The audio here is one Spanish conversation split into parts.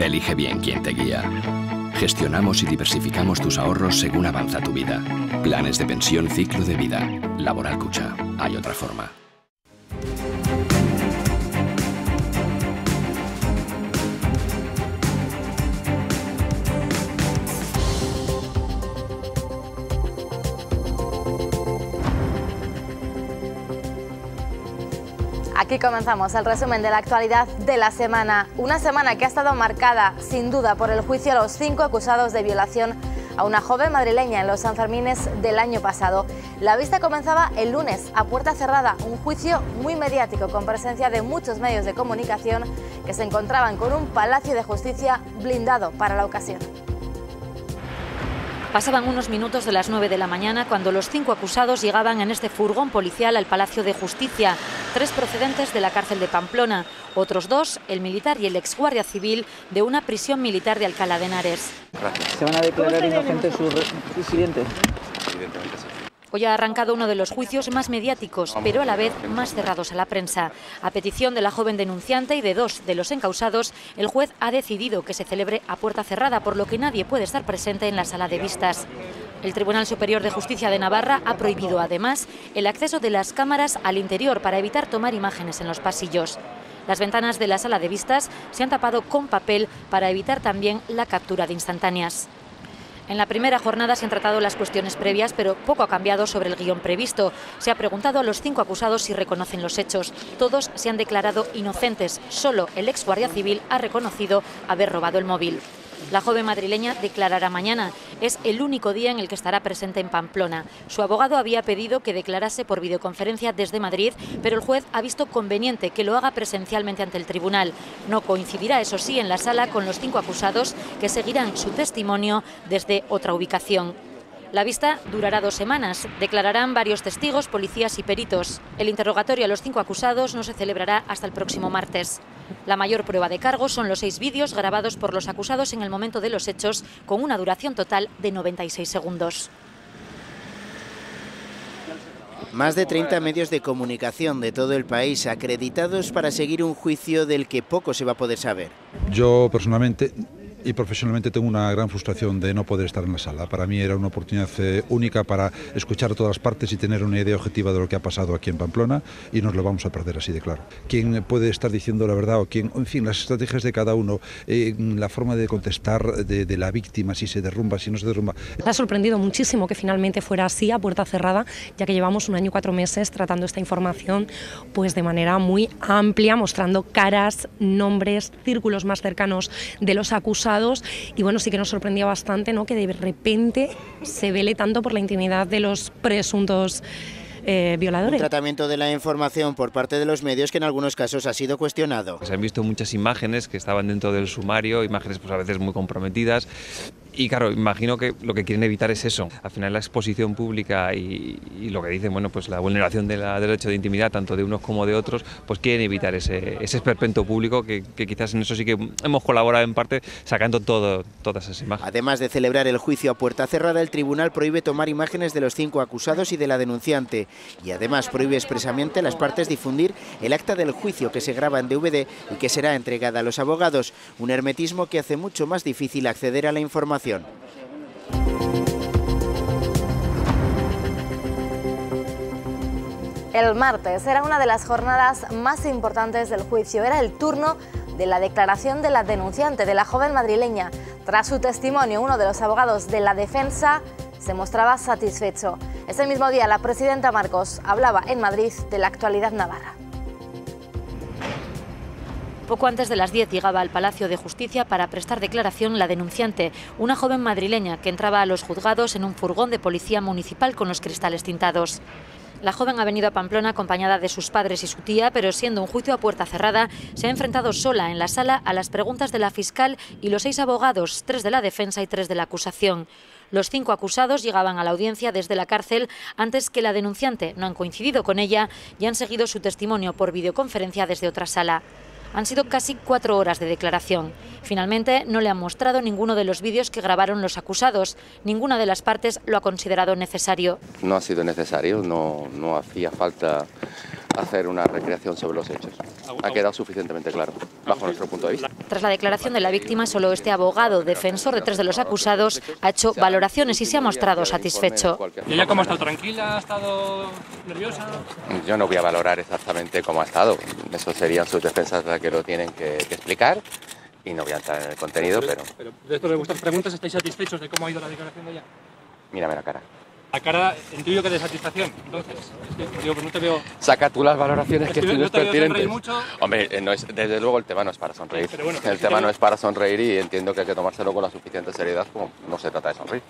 Elige bien quién te guía. Gestionamos y diversificamos tus ahorros según avanza tu vida. Planes de pensión ciclo de vida. Laboral Cucha. Hay otra forma. Aquí comenzamos el resumen de la actualidad de la semana. Una semana que ha estado marcada, sin duda, por el juicio a los cinco acusados de violación a una joven madrileña en los Sanfermines del año pasado. La vista comenzaba el lunes a puerta cerrada, un juicio muy mediático con presencia de muchos medios de comunicación que se encontraban con un palacio de justicia blindado para la ocasión. Pasaban unos minutos de las 9 de la mañana cuando los cinco acusados llegaban en este furgón policial al Palacio de Justicia, tres procedentes de la cárcel de Pamplona, otros dos, el militar y el ex guardia civil de una prisión militar de Alcalá de Henares. ¿Se van a declarar inocentes sus clientes? Hoy ha arrancado uno de los juicios más mediáticos, pero a la vez más cerrados a la prensa. A petición de la joven denunciante y de dos de los encausados, el juez ha decidido que se celebre a puerta cerrada, por lo que nadie puede estar presente en la sala de vistas. El Tribunal Superior de Justicia de Navarra ha prohibido además el acceso de las cámaras al interior para evitar tomar imágenes en los pasillos. Las ventanas de la sala de vistas se han tapado con papel para evitar también la captura de instantáneas. En la primera jornada se han tratado las cuestiones previas, pero poco ha cambiado sobre el guion previsto. Se ha preguntado a los cinco acusados si reconocen los hechos. Todos se han declarado inocentes. Solo el ex guardia civil ha reconocido haber robado el móvil. La joven madrileña declarará mañana. Es el único día en el que estará presente en Pamplona. Su abogado había pedido que declarase por videoconferencia desde Madrid, pero el juez ha visto conveniente que lo haga presencialmente ante el tribunal. No coincidirá, eso sí, en la sala con los cinco acusados que seguirán su testimonio desde otra ubicación. La vista durará dos semanas. Declararán varios testigos, policías y peritos. El interrogatorio a los cinco acusados no se celebrará hasta el próximo martes. La mayor prueba de cargo son los seis vídeos grabados por los acusados en el momento de los hechos, con una duración total de 96 segundos. Más de 30 medios de comunicación de todo el país acreditados para seguir un juicio del que poco se va a poder saber. Yo personalmente y profesionalmente tengo una gran frustración de no poder estar en la sala. Para mí era una oportunidad eh, única para escuchar a todas las partes y tener una idea objetiva de lo que ha pasado aquí en Pamplona y nos lo vamos a perder así de claro. ¿Quién puede estar diciendo la verdad o quién, en fin, las estrategias de cada uno, eh, la forma de contestar de, la víctima, si se derrumba, si no se derrumba? Me ha sorprendido muchísimo que finalmente fuera así, a puerta cerrada, ya que llevamos un año y cuatro meses tratando esta información pues de manera muy amplia, mostrando caras, nombres, círculos más cercanos de los acusados y bueno, sí que nos sorprendía bastante ¿no? que de repente se vele tanto por la intimidad de los presuntos eh, violadores. Un tratamiento de la información por parte de los medios que en algunos casos ha sido cuestionado. Se han visto muchas imágenes que estaban dentro del sumario, imágenes pues a veces muy comprometidas y claro, imagino que lo que quieren evitar es eso. Al final la exposición pública y, y lo que dicen, bueno, pues la vulneración del derecho de intimidad tanto de unos como de otros, pues quieren evitar ese, ese esperpento público que, que, quizás en eso sí que hemos colaborado en parte sacando todo, todas esas imágenes. Además de celebrar el juicio a puerta cerrada, el tribunal prohíbe tomar imágenes de los cinco acusados y de la denunciante y además prohíbe expresamente a las partes difundir el acta del juicio que se graba en DVD y que será entregada a los abogados, un hermetismo que hace mucho más difícil acceder a la información. El martes era una de las jornadas más importantes del juicio. Era el turno de la declaración de la denunciante, de la joven madrileña. Tras su testimonio, uno de los abogados de la defensa se mostraba satisfecho. Ese mismo día, la presidenta Marcos hablaba en Madrid de la actualidad navarra. Poco antes de las 10 llegaba al Palacio de Justicia para prestar declaración la denunciante, una joven madrileña que entraba a los juzgados en un furgón de policía municipal con los cristales tintados. La joven ha venido a Pamplona acompañada de sus padres y su tía, pero siendo un juicio a puerta cerrada, se ha enfrentado sola en la sala a las preguntas de la fiscal y los seis abogados, tres de la defensa y tres de la acusación. Los cinco acusados llegaban a la audiencia desde la cárcel antes que la denunciante. No han coincidido con ella y han seguido su testimonio por videoconferencia desde otra sala. Han sido casi cuatro horas de declaración. Finalmente, no le han mostrado ninguno de los vídeos que grabaron los acusados. Ninguna de las partes lo ha considerado necesario. No ha sido necesario, no, no hacía falta hacer una recreación sobre los hechos. Ha quedado suficientemente claro, bajo nuestro punto de vista. Tras la declaración de la víctima, solo este abogado, defensor de tres de los acusados, ha hecho valoraciones y se ha mostrado satisfecho. ¿Y ella cómo ha estado? ¿Tranquila? ¿Ha estado nerviosa? Yo no voy a valorar exactamente cómo ha estado. Eso serían sus defensas las que lo tienen que, que explicar y no voy a entrar en el contenido, pero... pero... Después de vuestras preguntas, ¿estáis satisfechos de cómo ha ido la declaración de ella? Mírame la cara. La cara intuyo que de satisfacción, entonces. Es que, digo, pues no te veo... Saca tú las valoraciones que tienes no pertinentes. mucho. Hombre, eh, no es, desde luego el tema no es para sonreír. Bueno, el tema no es para sonreír y entiendo que hay que tomárselo con la suficiente seriedad como no se trata de sonreír.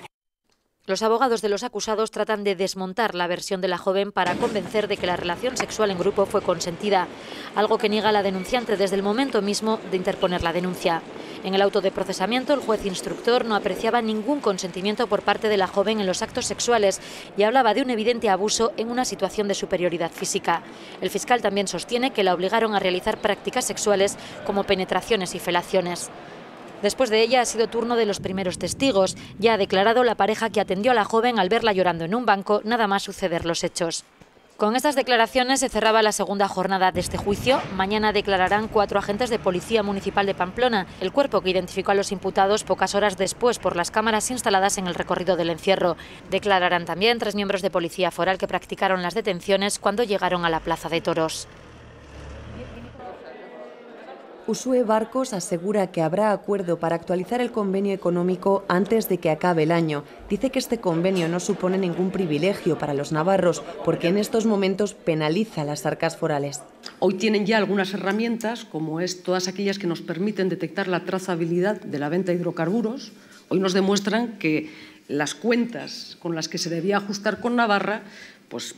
Los abogados de los acusados tratan de desmontar la versión de la joven para convencer de que la relación sexual en grupo fue consentida, algo que niega la denunciante desde el momento mismo de interponer la denuncia. En el auto de procesamiento, el juez instructor no apreciaba ningún consentimiento por parte de la joven en los actos sexuales y hablaba de un evidente abuso en una situación de superioridad física. El fiscal también sostiene que la obligaron a realizar prácticas sexuales como penetraciones y felaciones. Después de ella ha sido turno de los primeros testigos. Ya ha declarado la pareja que atendió a la joven al verla llorando en un banco, nada más suceder los hechos. Con estas declaraciones se cerraba la segunda jornada de este juicio. Mañana declararán cuatro agentes de Policía Municipal de Pamplona, el cuerpo que identificó a los imputados pocas horas después por las cámaras instaladas en el recorrido del encierro. Declararán también tres miembros de Policía Foral que practicaron las detenciones cuando llegaron a la Plaza de Toros. Usue Barcos asegura que habrá acuerdo para actualizar el convenio económico antes de que acabe el año. Dice que este convenio no supone ningún privilegio para los navarros porque en estos momentos penaliza las arcas forales. Hoy tienen ya algunas herramientas, como es todas aquellas que nos permiten detectar la trazabilidad de la venta de hidrocarburos. Hoy nos demuestran que las cuentas con las que se debía ajustar con Navarra, pues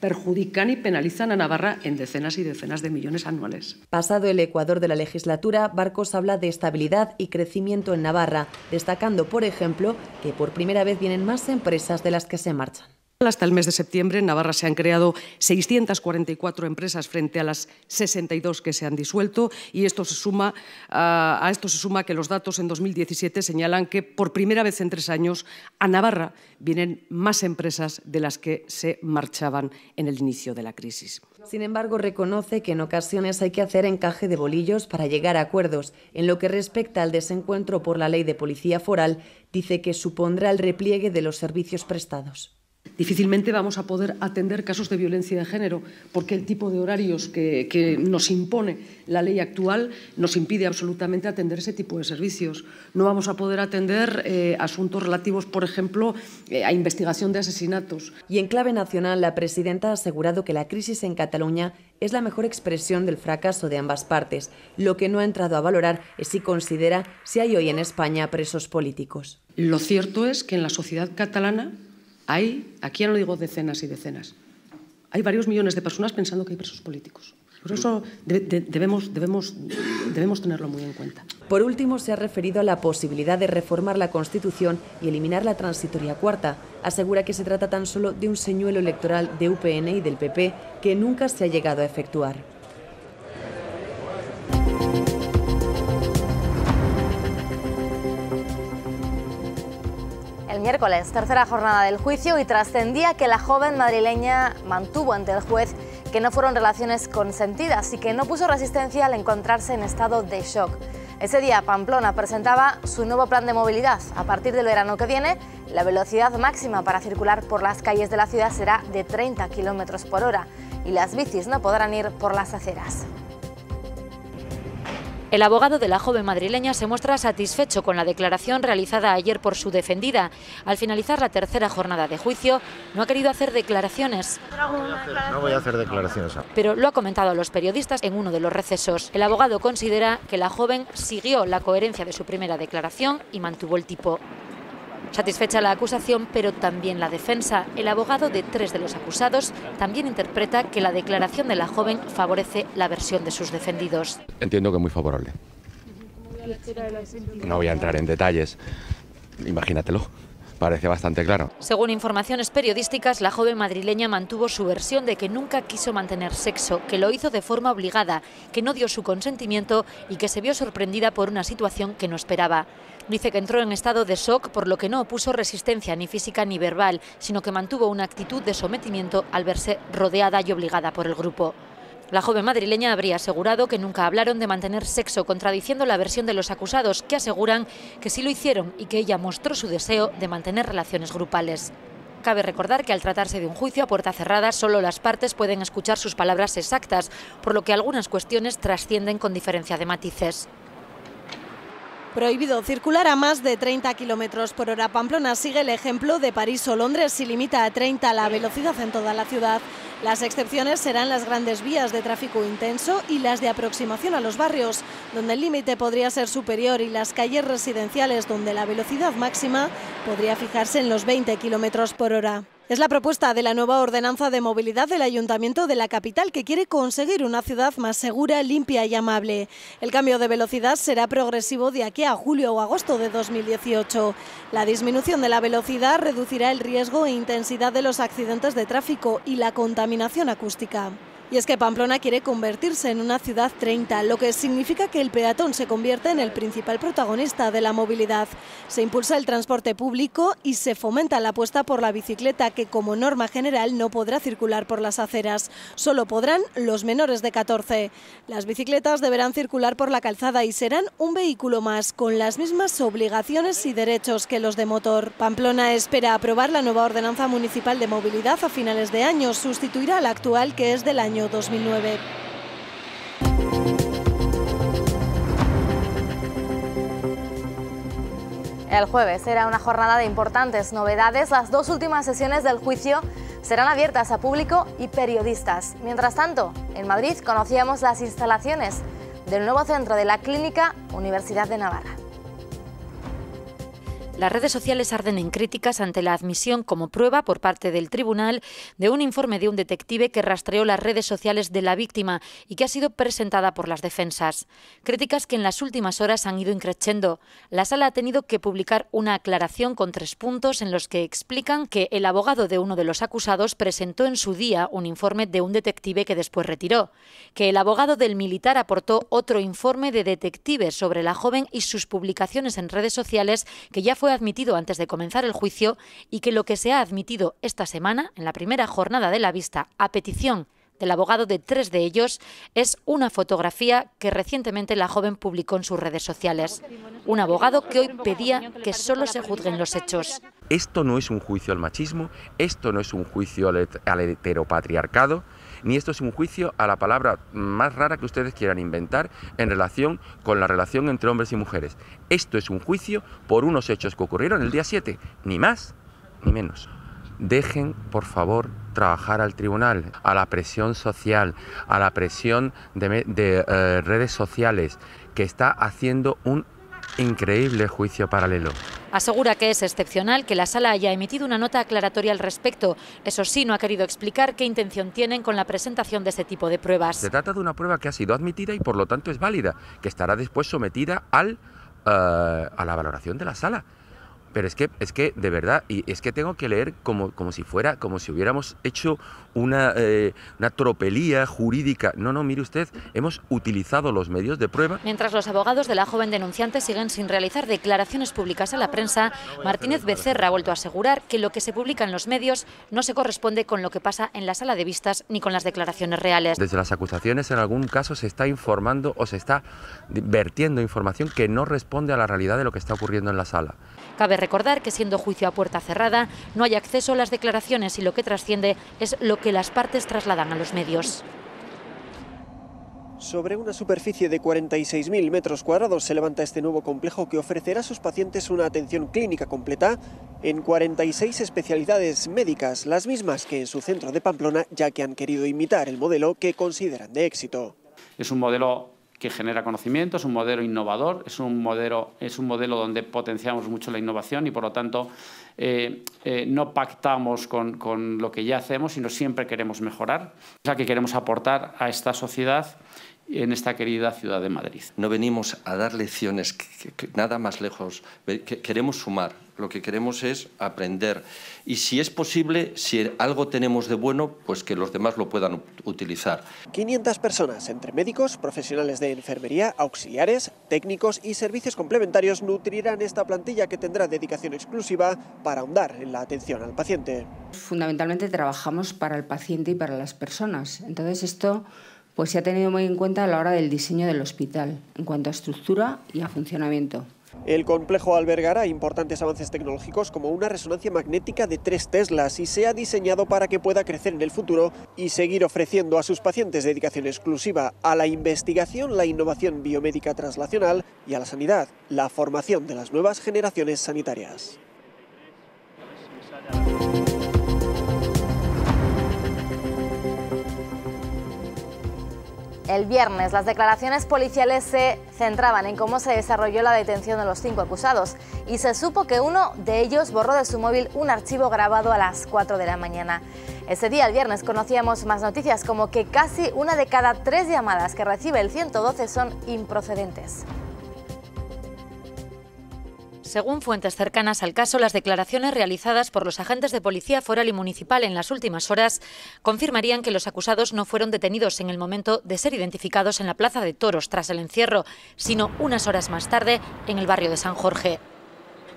perjudican y penalizan a Navarra en decenas y decenas de millones anuales. Pasado el Ecuador de la legislatura, Barcos habla de estabilidad y crecimiento en Navarra, destacando, por ejemplo, que por primera vez vienen más empresas de las que se marchan. Hasta el mes de septiembre en Navarra se han creado 644 empresas frente a las 62 que se han disuelto y esto se suma, a esto se suma que los datos en 2017 señalan que por primera vez en tres años a Navarra vienen más empresas de las que se marchaban en el inicio de la crisis. Sin embargo, reconoce que en ocasiones hay que hacer encaje de bolillos para llegar a acuerdos. En lo que respecta al desencuentro por la ley de policía foral, dice que supondrá el repliegue de los servicios prestados. Difícilmente vamos a poder atender casos de violencia de género porque el tipo de horarios que, que, nos impone la ley actual nos impide absolutamente atender ese tipo de servicios. No vamos a poder atender eh, asuntos relativos, por ejemplo, eh, a investigación de asesinatos. Y en clave nacional, la presidenta ha asegurado que la crisis en Cataluña es la mejor expresión del fracaso de ambas partes. Lo que no ha entrado a valorar es si considera si hay hoy en España presos políticos. Lo cierto es que en la sociedad catalana hay, aquí ya no digo decenas y decenas, hay varios millones de personas pensando que hay presos políticos. Por eso de, de, debemos, debemos, debemos tenerlo muy en cuenta. Por último, se ha referido a la posibilidad de reformar la Constitución y eliminar la transitoria cuarta. Asegura que se trata tan solo de un señuelo electoral de UPN y del PP que nunca se ha llegado a efectuar. Miércoles, tercera jornada del juicio y trascendía que la joven madrileña mantuvo ante el juez que no fueron relaciones consentidas y que no puso resistencia al encontrarse en estado de shock. Ese día Pamplona presentaba su nuevo plan de movilidad. A partir del verano que viene, la velocidad máxima para circular por las calles de la ciudad será de 30 kilómetros por hora y las bicis no podrán ir por las aceras. El abogado de la joven madrileña se muestra satisfecho con la declaración realizada ayer por su defendida. Al finalizar la tercera jornada de juicio, no ha querido hacer declaraciones. No voy a hacer declaraciones. Pero lo ha comentado a los periodistas en uno de los recesos. El abogado considera que la joven siguió la coherencia de su primera declaración y mantuvo el tipo. Satisfecha la acusación, pero también la defensa. El abogado de tres de los acusados también interpreta que la declaración de la joven favorece la versión de sus defendidos. Entiendo que muy favorable. No voy a entrar en detalles. Imagínatelo. Parece bastante claro. Según informaciones periodísticas, la joven madrileña mantuvo su versión de que nunca quiso mantener sexo, que lo hizo de forma obligada, que no dio su consentimiento y que se vio sorprendida por una situación que no esperaba. Dice que entró en estado de shock por lo que no opuso resistencia ni física ni verbal, sino que mantuvo una actitud de sometimiento al verse rodeada y obligada por el grupo. La joven madrileña habría asegurado que nunca hablaron de mantener sexo, contradiciendo la versión de los acusados, que aseguran que sí lo hicieron y que ella mostró su deseo de mantener relaciones grupales. Cabe recordar que al tratarse de un juicio a puerta cerrada, solo las partes pueden escuchar sus palabras exactas, por lo que algunas cuestiones trascienden con diferencia de matices. Prohibido circular a más de 30 kilómetros por hora. Pamplona sigue el ejemplo de París o Londres y limita a 30 la velocidad en toda la ciudad. Las excepciones serán las grandes vías de tráfico intenso y las de aproximación a los barrios, donde el límite podría ser superior, y las calles residenciales, donde la velocidad máxima podría fijarse en los 20 kilómetros por hora. Es la propuesta de la nueva ordenanza de movilidad del Ayuntamiento de la capital que quiere conseguir una ciudad más segura, limpia y amable. El cambio de velocidad será progresivo de aquí a julio o agosto de 2018. La disminución de la velocidad reducirá el riesgo e intensidad de los accidentes de tráfico y la contaminación acústica. Y es que Pamplona quiere convertirse en una ciudad 30, lo que significa que el peatón se convierte en el principal protagonista de la movilidad. Se impulsa el transporte público y se fomenta la apuesta por la bicicleta, que como norma general no podrá circular por las aceras. Solo podrán los menores de 14. Las bicicletas deberán circular por la calzada y serán un vehículo más, con las mismas obligaciones y derechos que los de motor. Pamplona espera aprobar la nueva ordenanza municipal de movilidad a finales de año. Sustituirá a la actual, que es del año 2009. El jueves será una jornada de importantes novedades. Las dos últimas sesiones del juicio serán abiertas a público y periodistas. Mientras tanto, en Madrid conocíamos las instalaciones del nuevo centro de la Clínica Universidad de Navarra. Las redes sociales arden en críticas ante la admisión como prueba por parte del tribunal de un informe de un detective que rastreó las redes sociales de la víctima y que ha sido presentada por las defensas. Críticas que en las últimas horas han ido increciendo. La sala ha tenido que publicar una aclaración con tres puntos en los que explican que el abogado de uno de los acusados presentó en su día un informe de un detective que después retiró, que el abogado del militar aportó otro informe de detective sobre la joven y sus publicaciones en redes sociales que ya fue admitido antes de comenzar el juicio y que lo que se ha admitido esta semana, en la primera jornada de la vista, a petición del abogado de tres de ellos, es una fotografía que recientemente la joven publicó en sus redes sociales. Un abogado que hoy pedía que solo se juzguen los hechos. Esto no es un juicio al machismo, esto no es un juicio al heteropatriarcado, ni esto es un juicio a la palabra más rara que ustedes quieran inventar en relación con la relación entre hombres y mujeres. Esto es un juicio por unos hechos que ocurrieron el día 7, ni más ni menos. Dejen, por favor, trabajar al tribunal, a la presión social, a la presión de, eh, redes sociales, que está haciendo un increíble juicio paralelo. Asegura que es excepcional que la sala haya emitido una nota aclaratoria al respecto. Eso sí, no ha querido explicar qué intención tienen con la presentación de este tipo de pruebas. Se trata de una prueba que ha sido admitida y por lo tanto es válida, que estará después sometida al, eh, a la valoración de la sala. Pero es que, es que, de verdad, y es que tengo que leer como, como si fuera, como si hubiéramos hecho una, eh, una tropelía jurídica. No, no, mire usted, hemos utilizado los medios de prueba. Mientras los abogados de la joven denunciante siguen sin realizar declaraciones públicas a la prensa, Martínez Becerra ha vuelto a asegurar que lo que se publica en los medios no se corresponde con lo que pasa en la sala de vistas ni con las declaraciones reales. Desde las acusaciones, en algún caso, se está informando o se está vertiendo información que no responde a la realidad de lo que está ocurriendo en la sala. Cabe recordar que siendo juicio a puerta cerrada, no hay acceso a las declaraciones y lo que trasciende es lo que las partes trasladan a los medios. Sobre una superficie de 46.000 metros cuadrados se levanta este nuevo complejo que ofrecerá a sus pacientes una atención clínica completa en 46 especialidades médicas, las mismas que en su centro de Pamplona, ya que han querido imitar el modelo que consideran de éxito. Es un modelo que genera conocimiento, es un modelo innovador, es un modelo, es un modelo donde potenciamos mucho la innovación y por lo tanto eh, eh, no pactamos con, con, lo que ya hacemos, sino siempre queremos mejorar, o sea que queremos aportar a esta sociedad en esta querida ciudad de Madrid. No venimos a dar lecciones, nada más lejos, queremos sumar, lo que queremos es aprender. Y si es posible, si algo tenemos de bueno, pues que los demás lo puedan utilizar. 500 personas, entre médicos, profesionales de enfermería, auxiliares, técnicos y servicios complementarios, nutrirán esta plantilla que tendrá dedicación exclusiva para ahondar en la atención al paciente. Fundamentalmente trabajamos para el paciente y para las personas. Entonces esto pues se ha tenido muy en cuenta a la hora del diseño del hospital, en cuanto a estructura y a funcionamiento. El complejo albergará importantes avances tecnológicos como una resonancia magnética de 3 teslas y se ha diseñado para que pueda crecer en el futuro y seguir ofreciendo a sus pacientes dedicación exclusiva a la investigación, la innovación biomédica translacional y a la sanidad, la formación de las nuevas generaciones sanitarias. El viernes las declaraciones policiales se centraban en cómo se desarrolló la detención de los cinco acusados y se supo que uno de ellos borró de su móvil un archivo grabado a las 4 de la mañana. Ese día, el viernes, conocíamos más noticias como que casi una de cada tres llamadas que recibe el 112 son improcedentes. Según fuentes cercanas al caso, las declaraciones realizadas por los agentes de policía foral y municipal en las últimas horas confirmarían que los acusados no fueron detenidos en el momento de ser identificados en la Plaza de Toros tras el encierro, sino unas horas más tarde en el barrio de San Jorge.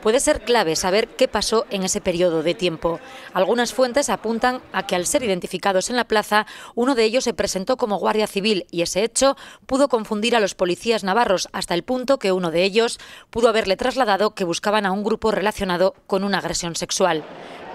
Puede ser clave saber qué pasó en ese periodo de tiempo. Algunas fuentes apuntan a que al ser identificados en la plaza, uno de ellos se presentó como guardia civil y ese hecho pudo confundir a los policías navarros hasta el punto que uno de ellos pudo haberle trasladado que buscaban a un grupo relacionado con una agresión sexual.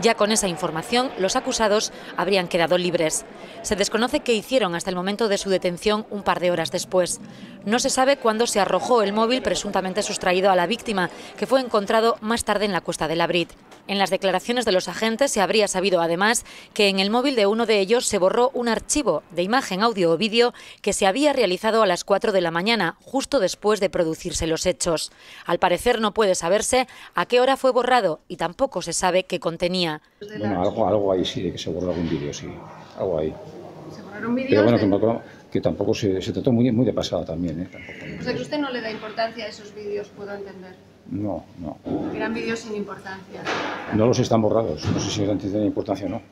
Ya con esa información, los acusados habrían quedado libres. Se desconoce qué hicieron hasta el momento de su detención un par de horas después. No se sabe cuándo se arrojó el móvil presuntamente sustraído a la víctima, que fue encontrado más tarde en la Cuesta de la Brit. En las declaraciones de los agentes se habría sabido además que en el móvil de uno de ellos se borró un archivo de imagen, audio o vídeo que se había realizado a las 4 de la mañana, justo después de producirse los hechos. Al parecer no puede saberse a qué hora fue borrado y tampoco se sabe qué contenía. Bueno, algo, algo ahí sí, de que se borró algún vídeo, sí, algo ahí. ¿Se borraron vídeos? Pero bueno, que tampoco, que tampoco se, se trató muy, muy de pasada también, ¿eh? Tampoco- O sea, que usted no le da importancia a esos vídeos, puedo entender. No, no. Eran vídeos sin importancia. No los están borrados, no sé si tienen importancia o no.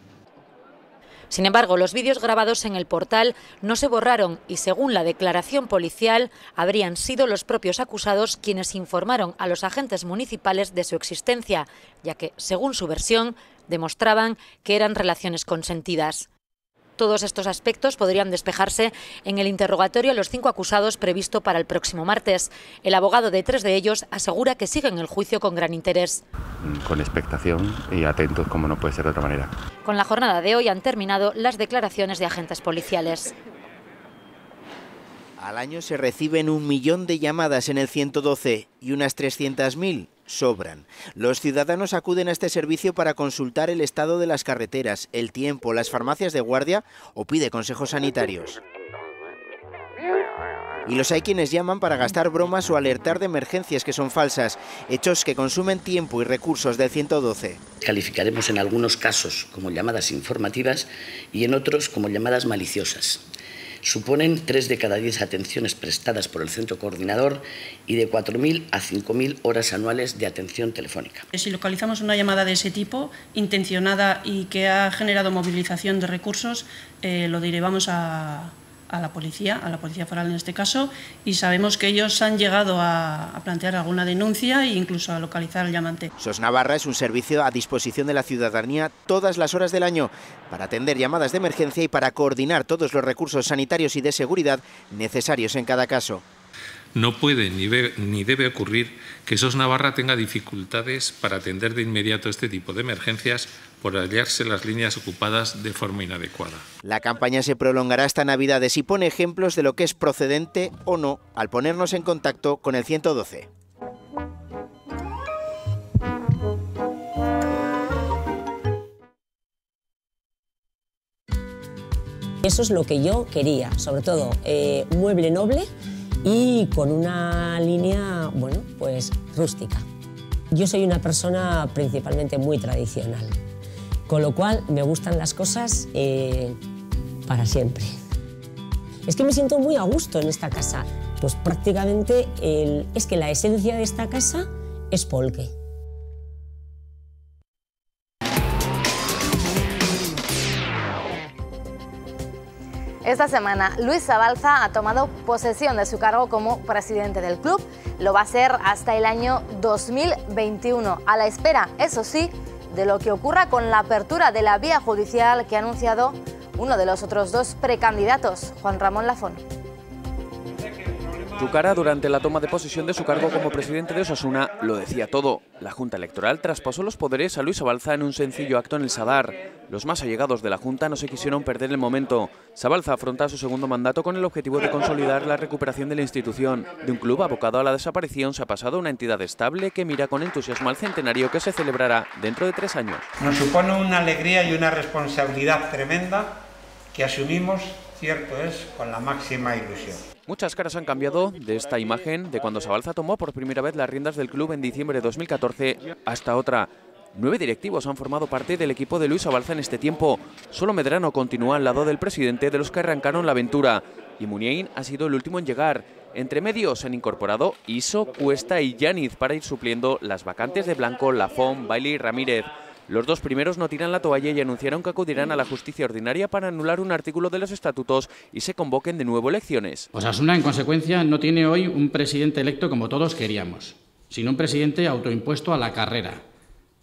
Sin embargo, los vídeos grabados en el portal no se borraron y, según la declaración policial, habrían sido los propios acusados quienes informaron a los agentes municipales de su existencia, ya que, según su versión, demostraban que eran relaciones consentidas. Todos estos aspectos podrían despejarse en el interrogatorio a los cinco acusados previsto para el próximo martes. El abogado de tres de ellos asegura que siguen el juicio con gran interés. Con expectación y atentos como no puede ser de otra manera. Con la jornada de hoy han terminado las declaraciones de agentes policiales. Al año se reciben un millón de llamadas en el 112 y unas 300.000 sobran. Los ciudadanos acuden a este servicio para consultar el estado de las carreteras, el tiempo, las farmacias de guardia o pide consejos sanitarios. Y los hay quienes llaman para gastar bromas o alertar de emergencias que son falsas, hechos que consumen tiempo y recursos del 112. Calificaremos en algunos casos como llamadas informativas y en otros como llamadas maliciosas. Suponen 3 de cada 10 atenciones prestadas por el centro coordinador y de 4.000 a 5.000 horas anuales de atención telefónica. Si localizamos una llamada de ese tipo, intencionada y que ha generado movilización de recursos, eh, lo derivamos a, a la policía, a la policía foral en este caso, y sabemos que ellos han llegado a, a plantear alguna denuncia e incluso a localizar al llamante. SOS Navarra es un servicio a disposición de la ciudadanía todas las horas del año para atender llamadas de emergencia y para coordinar todos los recursos sanitarios y de seguridad necesarios en cada caso. No puede ni, ve- ni debe ocurrir que SOS Navarra tenga dificultades para atender de inmediato este tipo de emergencias por hallarse las líneas ocupadas de forma inadecuada. La campaña se prolongará hasta Navidades y pone ejemplos de lo que es procedente o no al ponernos en contacto con el 112. Eso es lo que yo quería, sobre todo eh, mueble noble y con una línea, bueno, pues rústica. Yo soy una persona principalmente muy tradicional, con lo cual me gustan las cosas eh, para siempre. Es que me siento muy a gusto en esta casa. Pues prácticamente es que la esencia de esta casa es polque. Esta semana, Luis Zabalza ha tomado posesión de su cargo como presidente del club. Lo va a hacer hasta el año 2021, a la espera, eso sí, de lo que ocurra con la apertura de la vía judicial que ha anunciado uno de los otros dos precandidatos, Juan Ramón Lafón. Su cara durante la toma de posesión de su cargo como presidente de Osasuna lo decía todo. La Junta Electoral traspasó los poderes a Luis Abalza en un sencillo acto en el Sadar. Los más allegados de la Junta no se quisieron perder el momento. Sabalza afronta su segundo mandato con el objetivo de consolidar la recuperación de la institución. De un club abocado a la desaparición se ha pasado a una entidad estable que mira con entusiasmo al centenario que se celebrará dentro de tres años. Nos supone una alegría y una responsabilidad tremenda que asumimos, cierto es, con la máxima ilusión. Muchas caras han cambiado de esta imagen de cuando Sabalza tomó por primera vez las riendas del club en diciembre de 2014 hasta otra. Nueve directivos han formado parte del equipo de Luis Sabalza en este tiempo. Solo Medrano continúa al lado del presidente de los que arrancaron la aventura. Y Muniain ha sido el último en llegar. Entre medios se han incorporado Iso, Cuesta y Yaniz para ir supliendo las vacantes de Blanco, Lafón, Bailey y Ramírez. Los dos primeros no tiran la toalla y anunciaron que acudirán a la justicia ordinaria para anular un artículo de los estatutos y se convoquen de nuevo elecciones. Osasuna, en consecuencia, no tiene hoy un presidente electo como todos queríamos, sino un presidente autoimpuesto a la carrera,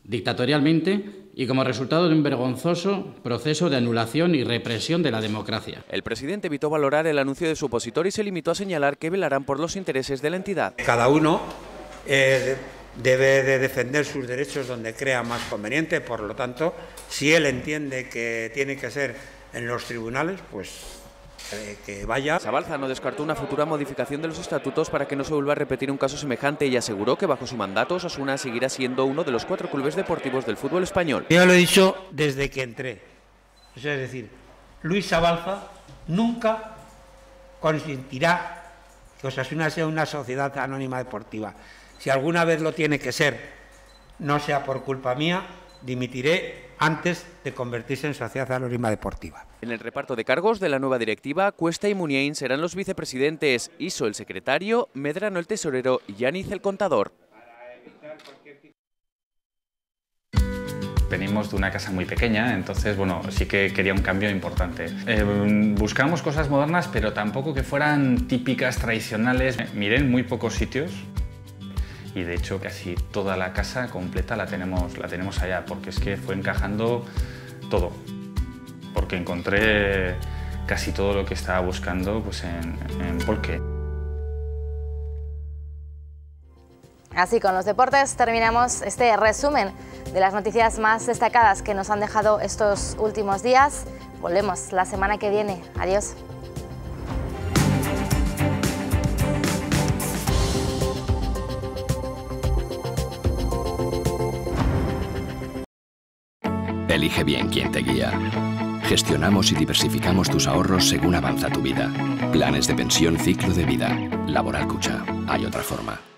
dictatorialmente y como resultado de un vergonzoso proceso de anulación y represión de la democracia. El presidente evitó valorar el anuncio de su opositor y se limitó a señalar que velarán por los intereses de la entidad. Cada uno eh, debe de defender sus derechos donde crea más conveniente, por lo tanto, si él entiende que tiene que ser en los tribunales, pues eh, que vaya. Sabalza no descartó una futura modificación de los estatutos para que no se vuelva a repetir un caso semejante y aseguró que bajo su mandato Osasuna seguirá siendo uno de los cuatro clubes deportivos del fútbol español. Yo lo he dicho desde que entré. es decir, Luis Sabalza nunca consentirá que Osasuna sea una sociedad anónima deportiva. Si alguna vez lo tiene que ser, no sea por culpa mía, dimitiré antes de convertirse en sociedad anónima deportiva. En el reparto de cargos de la nueva directiva, Cuesta y Muniain serán los vicepresidentes, Iso el secretario, Medrano el tesorero y Yaniz el contador. Venimos de una casa muy pequeña, entonces bueno, sí que quería un cambio importante. Eh, buscamos cosas modernas, pero tampoco que fueran típicas, tradicionales. Miré en muy pocos sitios y de hecho casi toda la casa completa la tenemos, la tenemos allá, porque es que fue encajando todo, porque encontré casi todo lo que estaba buscando pues, en, en Polque. Así con los deportes terminamos este resumen de las noticias más destacadas que nos han dejado estos últimos días. Volvemos la semana que viene. Adiós. Bien quién te guía. Gestionamos y diversificamos tus ahorros según avanza tu vida. Planes de pensión ciclo de vida. Laboral Cucha. Hay otra forma.